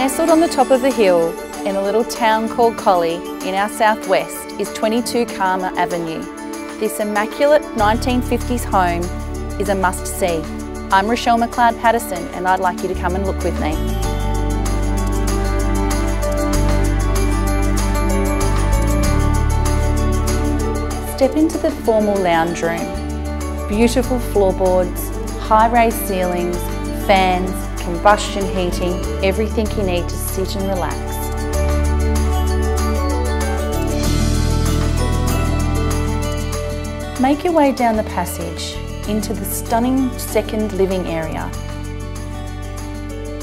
Nestled on the top of a hill in a little town called Collie in our southwest is 22 Carma Avenue. This immaculate 1950s home is a must-see. I'm Rochelle McLeod Patterson and I'd like you to come and look with me. Step into the formal lounge room. Beautiful floorboards, high-raised ceilings, fans, combustion heating, everything you need to sit and relax. Make your way down the passage into the stunning second living area.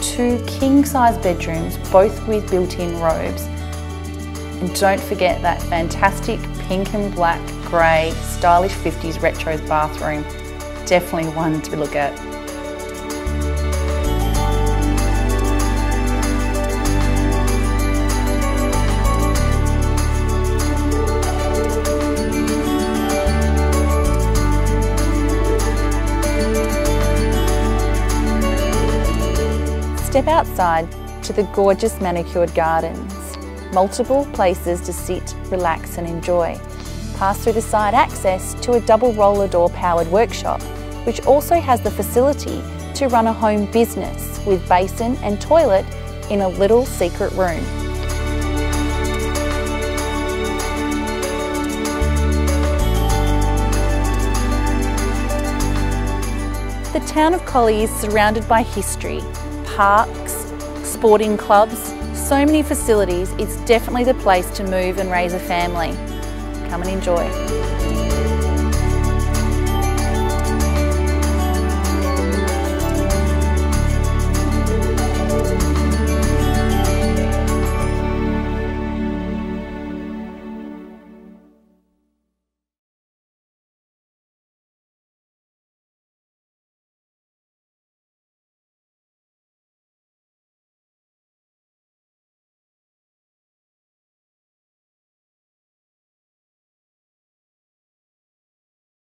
Two king-size bedrooms, both with built-in robes. And don't forget that fantastic pink and black grey stylish 50s retro bathroom. Definitely one to look at. Step outside to the gorgeous manicured gardens. Multiple places to sit, relax and enjoy. Pass through the side access to a double roller door powered workshop, which also has the facility to run a home business with basin and toilet in a little secret room. The town of Collie is surrounded by history, parks, sporting clubs, so many facilities, it's definitely the place to move and raise a family. Come and enjoy.